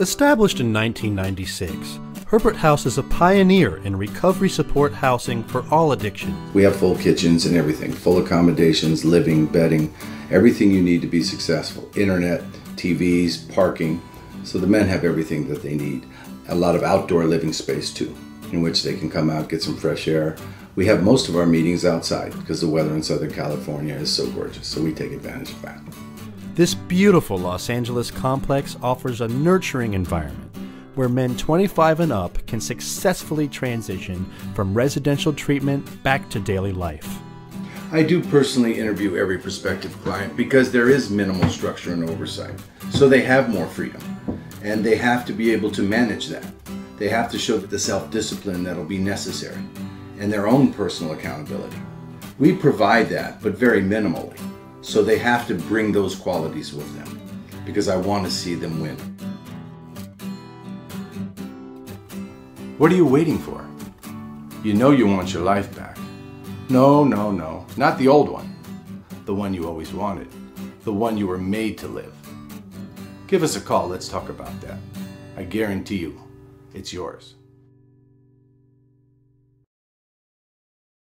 Established in 1996, Herbert House is a pioneer in recovery support housing for all addictions. We have full kitchens and everything, full accommodations, living, bedding, everything you need to be successful. Internet, TVs, parking. So the men have everything that they need. A lot of outdoor living space too, in which they can come out, get some fresh air. We have most of our meetings outside because the weather in Southern California is so gorgeous, so we take advantage of that. This beautiful Los Angeles complex offers a nurturing environment where men 25 and up can successfully transition from residential treatment back to daily life. I do personally interview every prospective client because there is minimal structure and oversight. So they have more freedom and they have to be able to manage that. They have to show the self discipline that'll be necessary and their own personal accountability. We provide that, but very minimally. So they have to bring those qualities with them because I want to see them win. What are you waiting for? You know you want your life back. No, no, no, not the old one. The one you always wanted. The one you were made to live. Give us a call, let's talk about that. I guarantee you, it's yours.